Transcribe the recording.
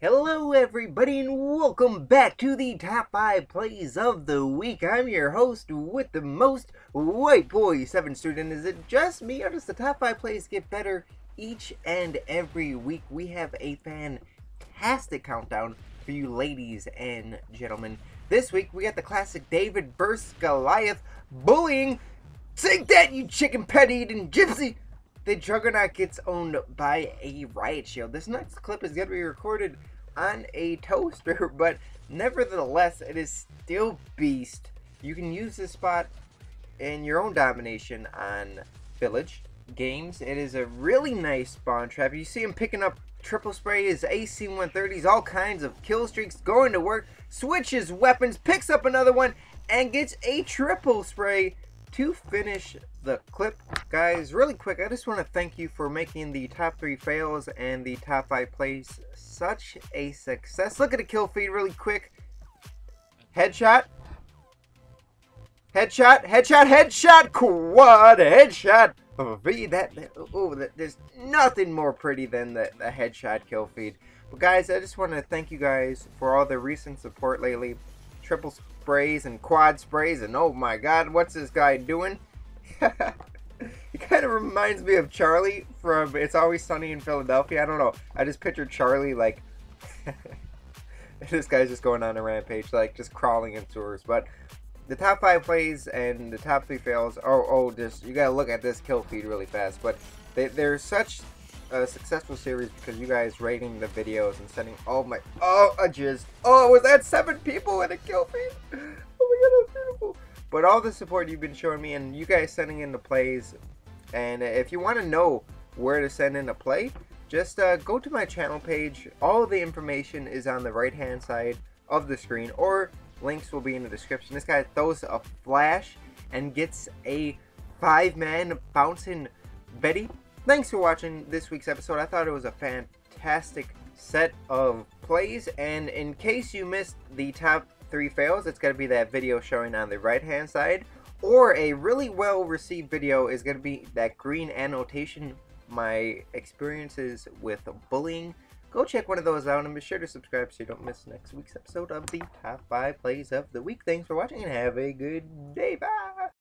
Hello, everybody, and welcome back to the top five plays of the week. I'm your host with the most, White Boy Seventh Street. Is it just me, or does the top five plays get better each and every week? We have a fantastic countdown for you, ladies and gentlemen. This week we got the classic David vs Goliath bullying. Take that, you chicken pet eating gypsy! The Juggernaut gets owned by a riot shield. This next clip is going to be recorded on a toaster, but nevertheless, it is still beast. You can use this spot in your own domination on Village games. It is a really nice spawn trap. You see him picking up triple spray, his AC-130s, all kinds of kill streaks, going to work, switches weapons, picks up another one, and gets a triple spray to finish the clip, guys, really quick, I just want to thank you for making the top three fails and the top five plays such a success. Look at the kill feed really quick. Headshot. Headshot, headshot, headshot, quad, headshot. Oh, that, oh, that, there's nothing more pretty than the, the headshot kill feed. But guys, I just want to thank you guys for all the recent support lately. Triple sprays and quad sprays, and oh my god, what's this guy doing? reminds me of Charlie from It's Always Sunny in Philadelphia. I don't know. I just pictured Charlie like this guy's just going on a rampage, like just crawling in sewers. But the top five plays and the top three fails. Oh, oh, just you gotta look at this kill feed really fast. But they, they're such a successful series because you guys rating the videos and sending all my oh a jizz. Oh, was that seven people in a kill feed? Oh my god, that's beautiful. But all the support you've been showing me and you guys sending in the plays. And if you want to know where to send in a play, just uh, go to my channel page. All the information is on the right hand side of the screen or links will be in the description. This guy throws a flash and gets a five man bouncing Betty. Thanks for watching this week's episode. I thought it was a fantastic set of plays and in case you missed the top three fails, it's going to be that video showing on the right hand side. Or a really well received video is going to be that green annotation, my experiences with bullying. Go check one of those out and be sure to subscribe so you don't miss next week's episode of the top 5 plays of the week. Thanks for watching and have a good day. Bye!